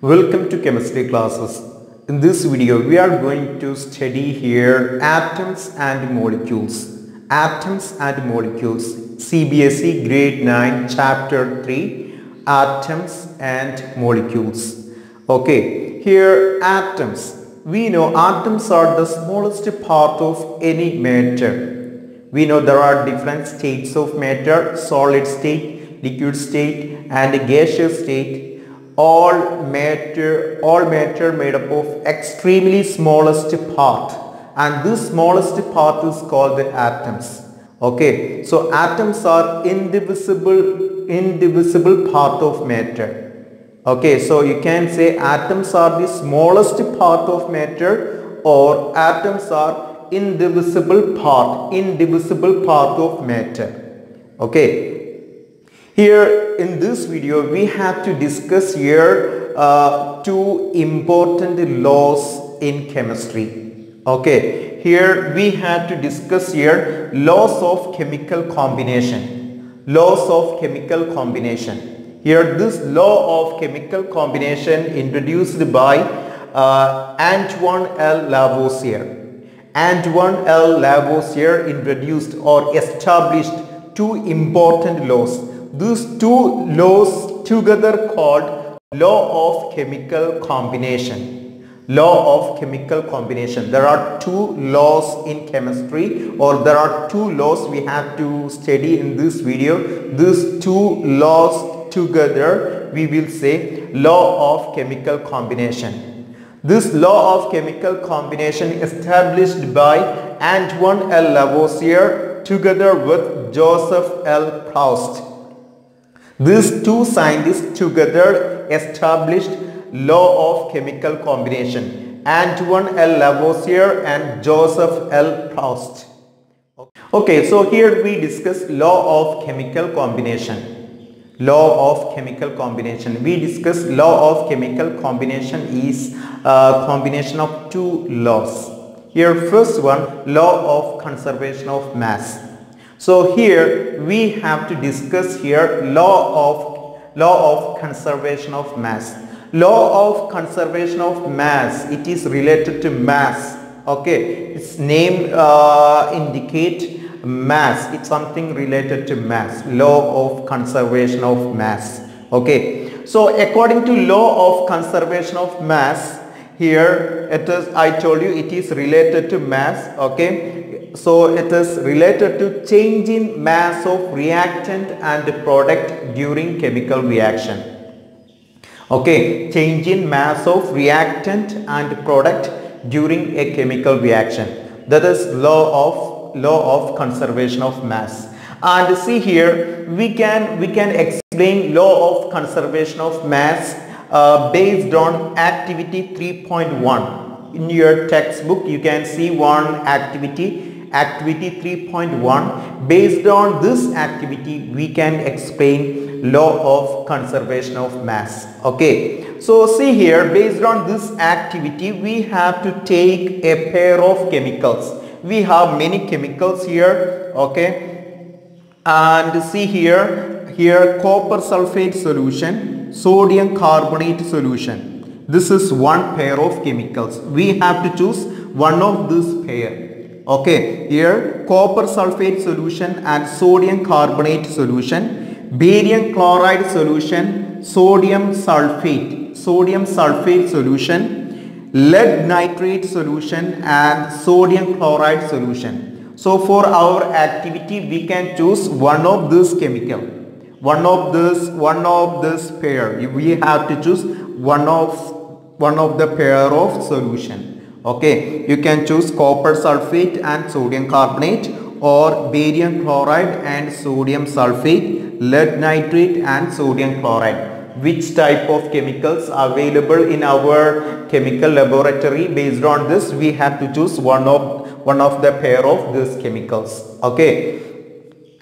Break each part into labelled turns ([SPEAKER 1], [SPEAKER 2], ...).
[SPEAKER 1] Welcome to chemistry classes. In this video we are going to study here atoms and molecules. Atoms and molecules CBSE grade 9 chapter 3 atoms and molecules. Okay here atoms we know atoms are the smallest part of any matter. We know there are different states of matter solid state, liquid state and gaseous state all matter all matter made up of extremely smallest part. And this smallest part is called the atoms. Okay so atoms are indivisible indivisible part of matter. Okay so you can say atoms are the smallest part of matter or atoms are indivisible part indivisible part of matter. Okay here in this video we have to discuss here uh, two important laws in chemistry. Okay, here we have to discuss here laws of chemical combination. Laws of chemical combination. Here this law of chemical combination introduced by uh, Antoine L. Lavoisier. Antoine L. Lavoisier introduced or established two important laws these two laws together called law of chemical combination law of chemical combination there are two laws in chemistry or there are two laws we have to study in this video these two laws together we will say law of chemical combination this law of chemical combination established by Antoine L. Lavoisier together with Joseph L. Proust these two scientists together established law of chemical combination. Antoine L. Lavoisier and Joseph L. Proust. Okay, so here we discuss law of chemical combination. Law of chemical combination. We discuss law of chemical combination is a combination of two laws. Here first one law of conservation of mass so here we have to discuss here law of law of conservation of mass. Law of conservation of mass it is related to mass okay? Its name uh, indicate mass. It's something related to mass law of conservation of mass okay? So according to law of conservation of mass here it is I told you it is related to mass okay so it is related to change in mass of reactant and product during chemical reaction. Okay, change in mass of reactant and product during a chemical reaction. That is law of law of conservation of mass. And see here we can we can explain law of conservation of mass uh, based on activity 3.1 in your textbook you can see one activity activity 3.1 based on this activity we can explain law of conservation of mass. Okay. So see here based on this activity we have to take a pair of chemicals. We have many chemicals here. Okay. And see here here copper sulfate solution sodium carbonate solution. This is one pair of chemicals. We have to choose one of this pair Okay, here copper sulfate solution and sodium carbonate solution, barium chloride solution, sodium sulfate, sodium sulfate solution, lead nitrate solution and sodium chloride solution. So for our activity we can choose one of this chemical. One of this one of this pair. We have to choose one of one of the pair of solution okay you can choose copper sulfate and sodium carbonate or barium chloride and sodium sulfate lead nitrate and sodium chloride. Which type of chemicals are available in our chemical laboratory? Based on this we have to choose one of one of the pair of these chemicals. Okay.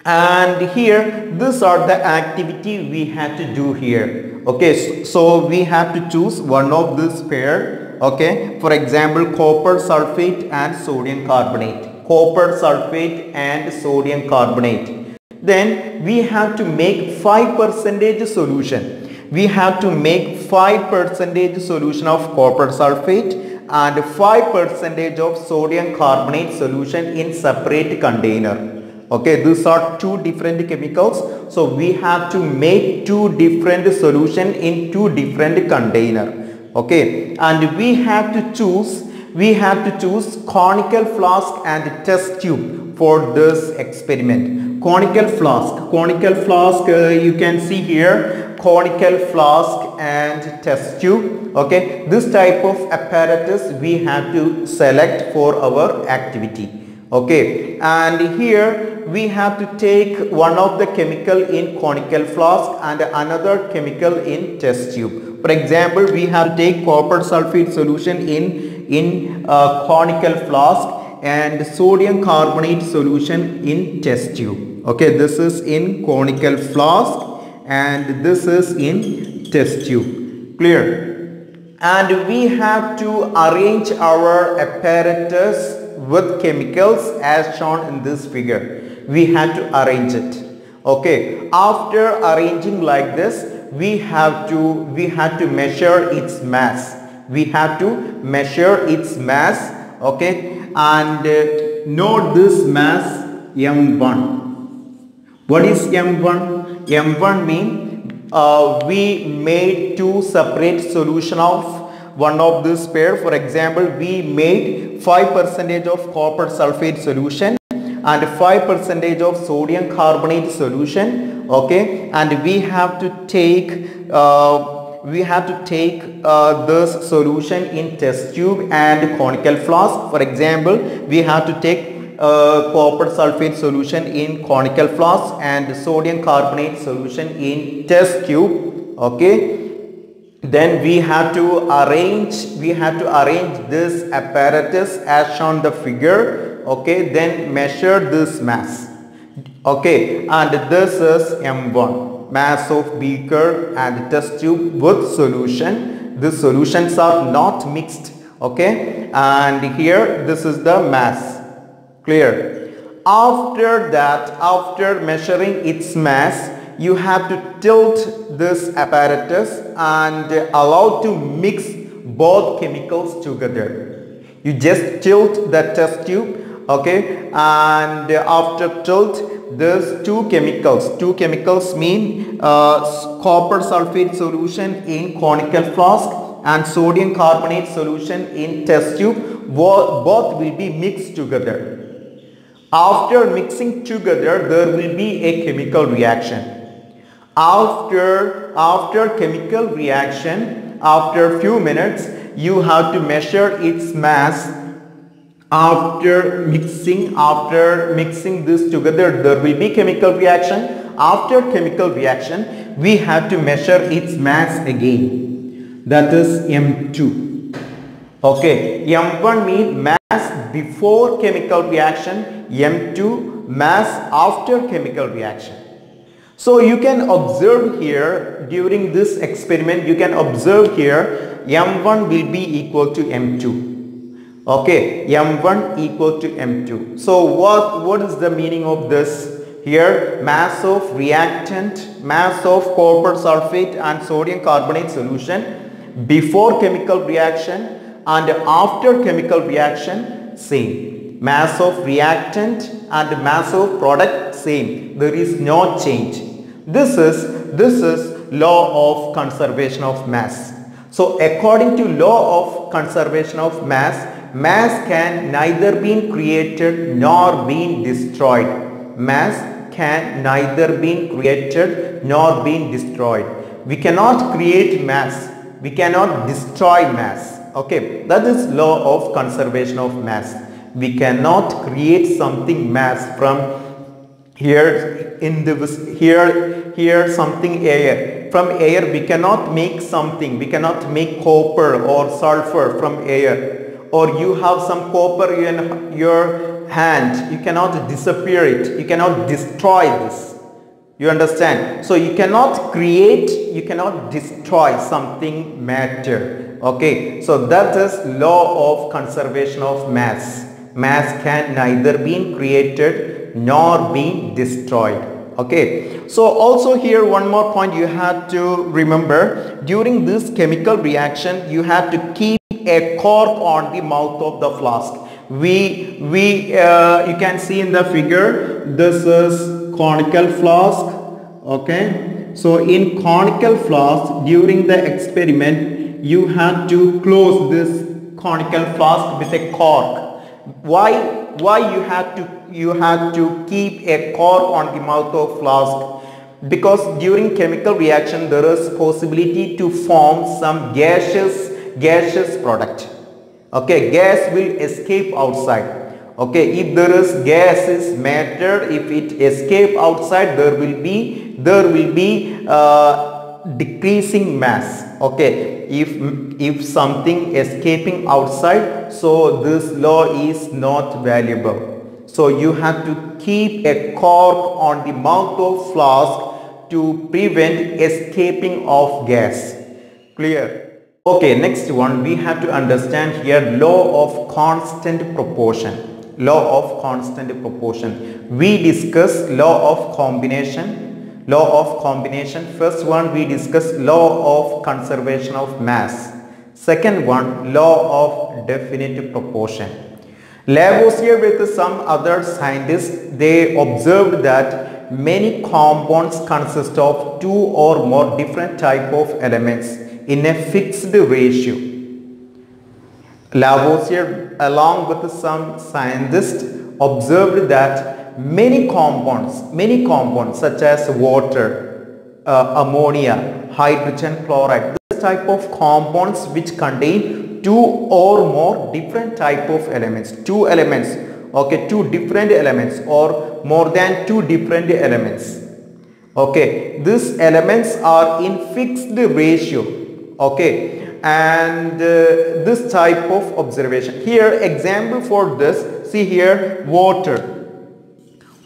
[SPEAKER 1] And here these are the activity we have to do here. Okay so we have to choose one of this pair okay? For example copper sulfate and sodium carbonate. Copper sulfate and sodium carbonate. Then we have to make 5 percentage solution. We have to make 5 percentage solution of copper sulfate and 5 percentage of sodium carbonate solution in separate container. Okay? These are two different chemicals. So we have to make two different solution in two different container okay? And we have to choose we have to choose conical flask and test tube for this experiment. Conical flask. Conical flask uh, you can see here. Conical flask and test tube. Okay? This type of apparatus we have to select for our activity okay and here we have to take one of the chemical in conical flask and another chemical in test tube. For example we have to take copper sulfate solution in in uh, conical flask and sodium carbonate solution in test tube. Okay this is in conical flask and this is in test tube. Clear? And we have to arrange our apparatus with chemicals as shown in this figure. We had to arrange it. Okay. After arranging like this we have to we had to measure its mass. We have to measure its mass. Okay. And uh, note this mass m1 what is m1 m1 mean uh, we made two separate solution of one of this pair. For example we made 5 percentage of copper sulfate solution and 5 percentage of sodium carbonate solution okay? And we have to take uh, we have to take uh, this solution in test tube and conical flask. For example we have to take uh, copper sulfate solution in conical flask and sodium carbonate solution in test tube okay then we have to arrange we have to arrange this apparatus as shown the figure okay? Then measure this mass okay? And this is m1 mass of beaker and test tube with solution. The solutions are not mixed okay? And here this is the mass clear? After that after measuring its mass you have to tilt this apparatus and allow to mix both chemicals together. You just tilt the test tube okay? And after tilt these two chemicals. Two chemicals mean uh, copper sulfate solution in conical flask and sodium carbonate solution in test tube. Both, both will be mixed together. After mixing together there will be a chemical reaction after after chemical reaction after few minutes you have to measure its mass after mixing after mixing this together there will be chemical reaction. After chemical reaction we have to measure its mass again. That is m2 okay m1 means mass before chemical reaction m2 mass after chemical reaction so you can observe here during this experiment you can observe here m1 will be equal to m2 okay m1 equal to m2 so what what is the meaning of this? Here mass of reactant mass of copper sulfate and sodium carbonate solution before chemical reaction and after chemical reaction same. Mass of reactant and mass of product same there is no change. This is this is law of conservation of mass. So according to law of conservation of mass mass can neither be created nor be destroyed. Mass can neither be created nor be destroyed. We cannot create mass. We cannot destroy mass. Okay that is law of conservation of mass we cannot create something mass from here in the here here something air. From air we cannot make something. We cannot make copper or sulfur from air. Or you have some copper in your hand you cannot disappear it. You cannot destroy this. You understand? So you cannot create you cannot destroy something matter. Okay? So that is law of conservation of mass mass can neither be created nor be destroyed Okay. So also here one more point you have to remember. During this chemical reaction, you have to keep a cork on the mouth of the flask. We, we, uh, you can see in the figure, this is conical flask. Okay. So in conical flask, during the experiment, you have to close this conical flask with a cork. Why? Why you had to you have to keep a cork on the mouth of flask? Because during chemical reaction, there is possibility to form some gaseous gaseous product. Okay, gas will escape outside. Okay, if there is gas is matter, if it escape outside, there will be there will be uh, decreasing mass. Okay, if if something escaping outside, so this law is not valuable. So you have to keep a cork on the mouth of flask to prevent escaping of gas. Clear? Okay, next one we have to understand here law of constant proportion. Law of constant proportion. We discuss law of combination. Law of combination. First one we discuss law of conservation of mass. Second one law of definite proportion. Lavoisier with some other scientists they observed that many compounds consist of two or more different type of elements in a fixed ratio. Lavoisier along with some scientists observed that many compounds, many compounds such as water, uh, ammonia, hydrogen chloride, this type of compounds which contain two or more different type of elements, two elements, okay, two different elements or more than two different elements. Okay, these elements are in fixed ratio okay and uh, this type of observation. Here example for this see here water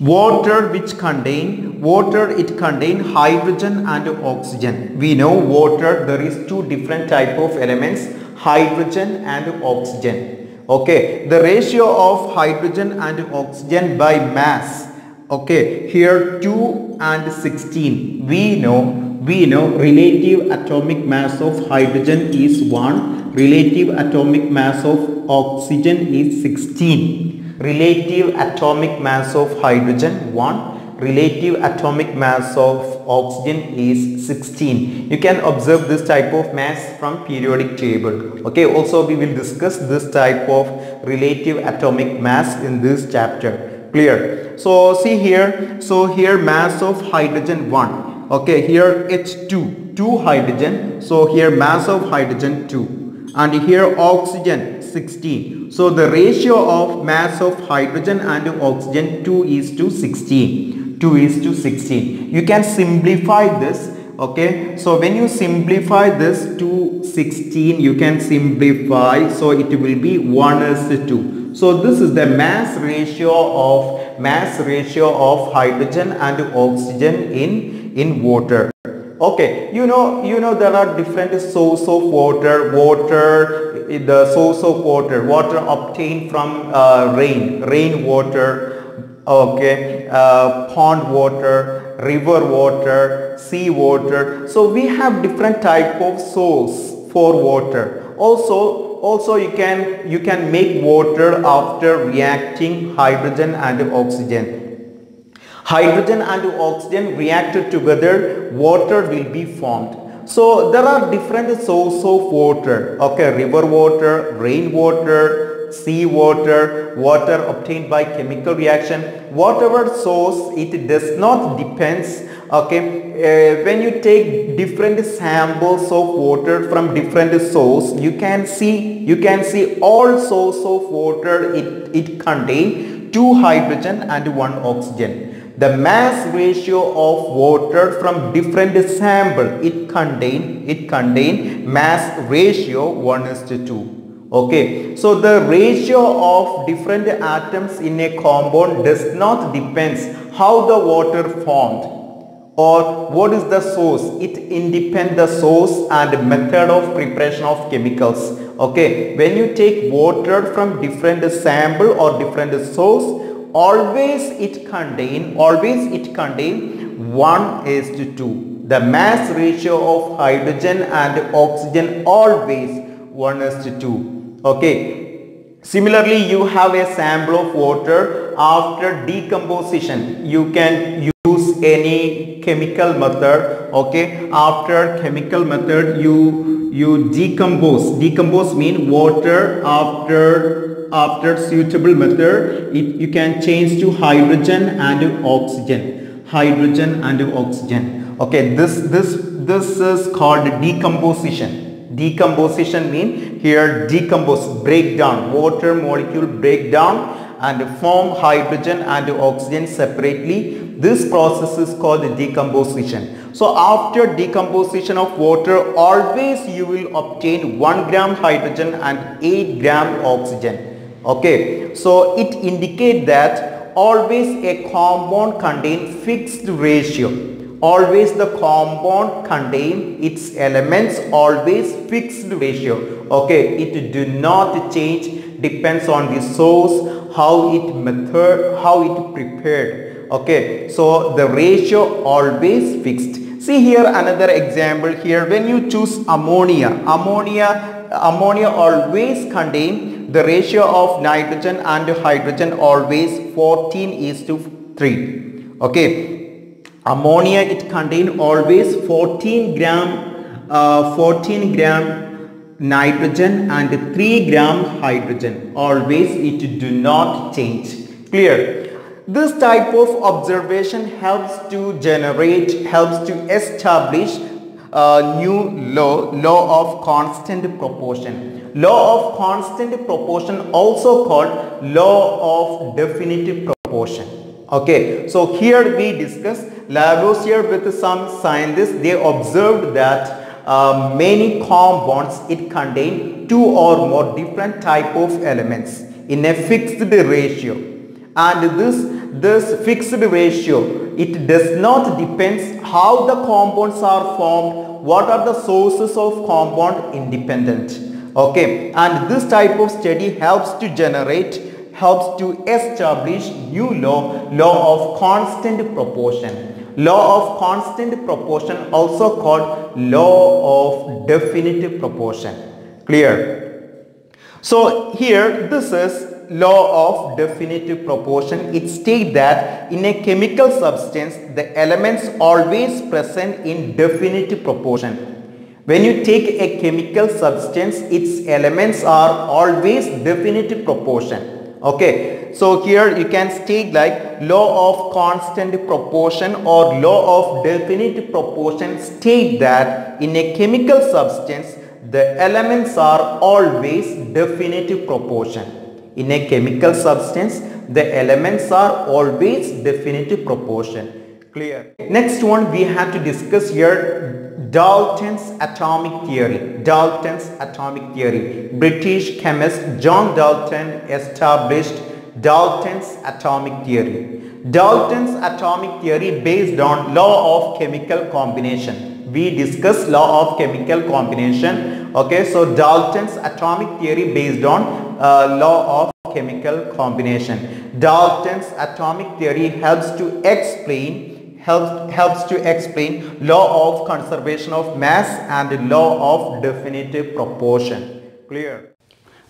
[SPEAKER 1] water which contain water it contain hydrogen and oxygen. We know water there is two different type of elements hydrogen and oxygen. Okay the ratio of hydrogen and oxygen by mass okay here 2 and 16 we know we know relative atomic mass of hydrogen is 1 relative atomic mass of oxygen is 16 relative atomic mass of hydrogen 1 relative atomic mass of oxygen is 16 you can observe this type of mass from periodic table. Okay also we will discuss this type of relative atomic mass in this chapter. Clear? So see here. So here mass of hydrogen 1 okay here H2 2 hydrogen. So here mass of hydrogen 2 and here oxygen 16 so the ratio of mass of hydrogen and oxygen 2 is to 16 2 is to 16 you can simplify this okay? So when you simplify this to 16 you can simplify so it will be 1 is to 2 so this is the mass ratio of mass ratio of hydrogen and oxygen in in water okay you know you know there are different source of water water the source of water water obtained from uh, rain rain water okay uh, pond water river water sea water. So we have different type of source for water. Also also you can you can make water after reacting hydrogen and oxygen Hydrogen and oxygen reacted together, water will be formed. So there are different sources of water. Okay, river water, rain water, sea water, water obtained by chemical reaction. Whatever source, it does not depends. Okay, uh, when you take different samples of water from different source, you can see you can see all source of water. It it contain two hydrogen and one oxygen the mass ratio of water from different sample it contain it contain mass ratio 1 is to 2 okay. So the ratio of different atoms in a compound does not depends how the water formed or what is the source. It independ the source and method of preparation of chemicals. Okay. When you take water from different sample or different source always it contain always it contain 1 is to 2 the mass ratio of hydrogen and oxygen always 1 is to 2 okay. Similarly you have a sample of water after decomposition. You can use any chemical method okay? After chemical method you you decompose. Decompose mean water after after suitable method it, you can change to hydrogen and oxygen. Hydrogen and oxygen. Okay this this this is called decomposition. Decomposition mean here decompose breakdown water molecule breakdown and form hydrogen and oxygen separately. This process is called decomposition. So after decomposition of water always you will obtain 1 gram hydrogen and 8 gram oxygen okay so it indicate that always a compound contain fixed ratio. Always the compound contain its elements always fixed ratio. Okay it do not change depends on the source how it method how it prepared. Okay so the ratio always fixed. See here another example here. When you choose ammonia ammonia ammonia always contain the ratio of nitrogen and hydrogen always 14 is to 3 okay. Ammonia it contain always 14 gram uh, 14 gram nitrogen and 3 gram hydrogen. Always it do not change. Clear? This type of observation helps to generate helps to establish a new law law of constant proportion Law of constant proportion also called law of definite proportion. Okay, so here we discuss Lavoisier with some scientists, they observed that uh, many compounds, it contain two or more different type of elements in a fixed ratio. And this, this fixed ratio, it does not depends how the compounds are formed, what are the sources of compound independent okay and this type of study helps to generate helps to establish new law law of constant proportion. Law of constant proportion also called law of definite proportion. Clear? So here this is law of definite proportion. It states that in a chemical substance the elements always present in definite proportion when you take a chemical substance, its elements are always definite proportion. Okay, so here you can state like law of constant proportion or law of definite proportion state that in a chemical substance, the elements are always definite proportion. In a chemical substance, the elements are always definite proportion. Clear. Next one we have to discuss here Dalton's atomic theory. Dalton's atomic theory. British chemist John Dalton established Dalton's atomic theory. Dalton's atomic theory based on law of chemical combination. We discuss law of chemical combination. Okay, so Dalton's atomic theory based on uh, law of chemical combination. Dalton's atomic theory helps to explain helps, helps to explain law of conservation of mass and law of definite proportion. Clear?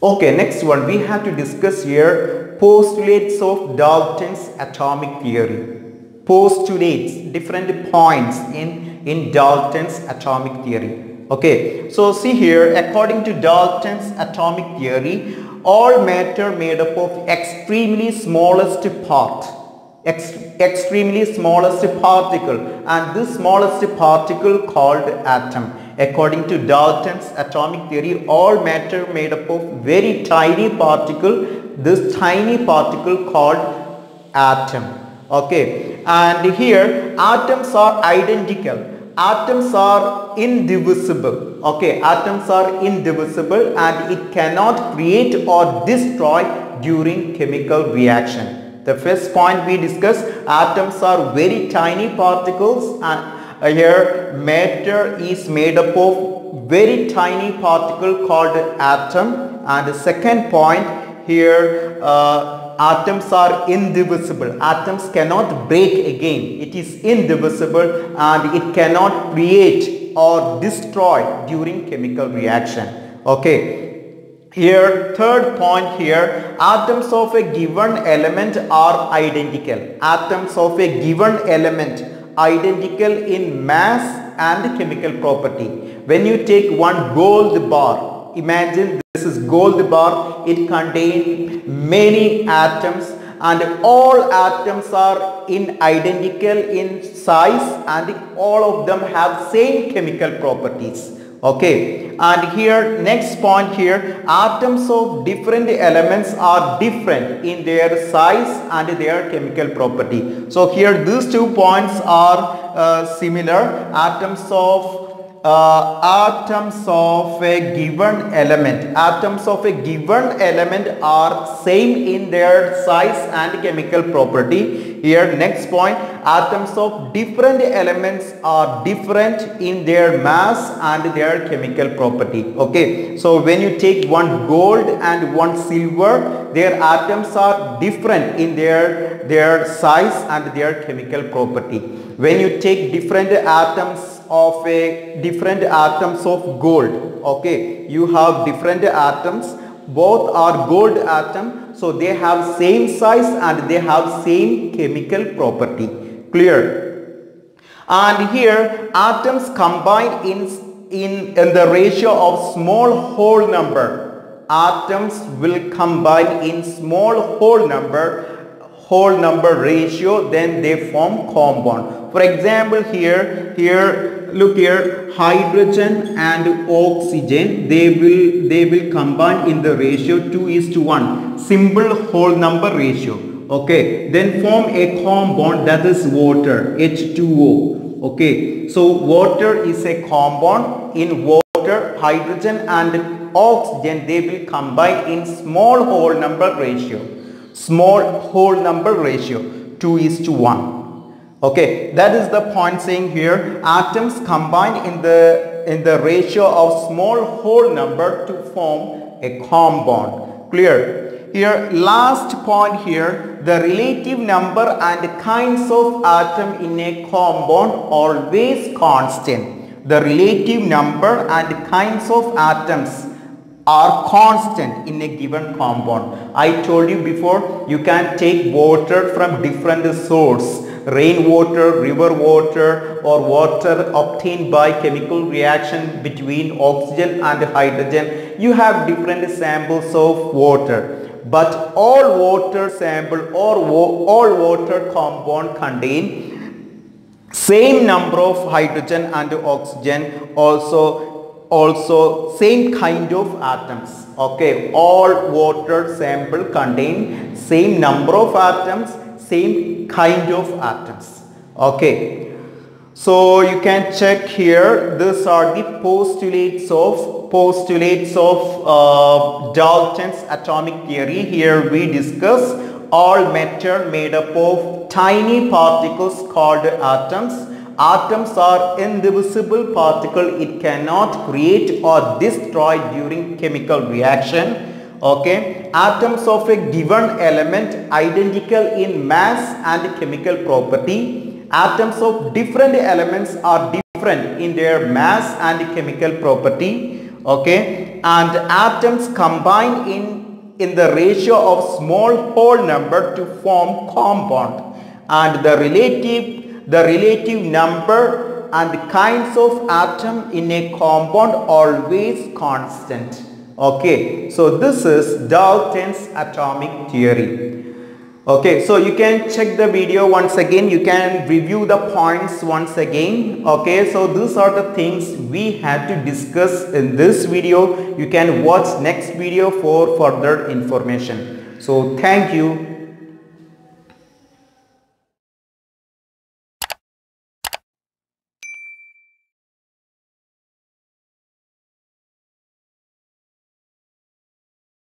[SPEAKER 1] Okay, next one we have to discuss here postulates of Dalton's atomic theory. Postulates, different points in, in Dalton's atomic theory. Okay, so see here, according to Dalton's atomic theory, all matter made up of extremely smallest part ex extremely smallest particle and this smallest particle called atom. According to Dalton's atomic theory, all matter made up of very tiny particle, this tiny particle called atom. Okay, and here atoms are identical. Atoms are indivisible. Okay, atoms are indivisible and it cannot create or destroy during chemical reaction. The first point we discussed, atoms are very tiny particles and uh, here matter is made up of very tiny particle called atom and the second point here uh, atoms are indivisible. Atoms cannot break again. It is indivisible and it cannot create or destroy during chemical reaction. Okay. Here third point here atoms of a given element are identical. Atoms of a given element identical in mass and chemical property. When you take one gold bar, imagine this is gold bar, it contains many atoms and all atoms are in identical in size and all of them have same chemical properties okay. And here next point here atoms of different elements are different in their size and their chemical property. So here these two points are uh, similar. Atoms of uh, atoms of a given element. Atoms of a given element are same in their size and chemical property. Here next point. Atoms of different elements are different in their mass and their chemical property. Okay. So when you take one gold and one silver their atoms are different in their their size and their chemical property. When you take different atoms of a different atoms of gold okay? You have different atoms. Both are gold atom so they have same size and they have same chemical property. Clear? And here atoms combine in in, in the ratio of small whole number. Atoms will combine in small whole number whole number ratio then they form compound. For example here here look here hydrogen and oxygen they will they will combine in the ratio 2 is to 1 simple whole number ratio. Okay then form a compound that is water H2O okay so water is a compound in water hydrogen and oxygen they will combine in small whole number ratio. Small whole number ratio 2 is to 1 okay that is the point saying here atoms combine in the in the ratio of small whole number to form a compound clear? Here last point here the relative number and kinds of atom in a compound always constant. The relative number and kinds of atoms are constant in a given compound i told you before you can take water from different source rainwater, river water or water obtained by chemical reaction between oxygen and hydrogen, you have different samples of water. But all water sample or all water compound contain same number of hydrogen and oxygen also also same kind of atoms okay all water sample contain same number of atoms same kind of atoms. Okay. So you can check here. These are the postulates of postulates of uh, Dalton's atomic theory. Here we discuss all matter made up of tiny particles called atoms. Atoms are indivisible particle. It cannot create or destroy during chemical reaction okay? Atoms of a given element identical in mass and chemical property. Atoms of different elements are different in their mass and chemical property. Okay? And atoms combine in in the ratio of small whole number to form compound. And the relative the relative number and kinds of atom in a compound always constant Okay, so this is Dalton's atomic theory. Okay, so you can check the video once again. You can review the points once again. Okay, so these are the things we had to discuss in this video. You can watch next video for further information. So thank you.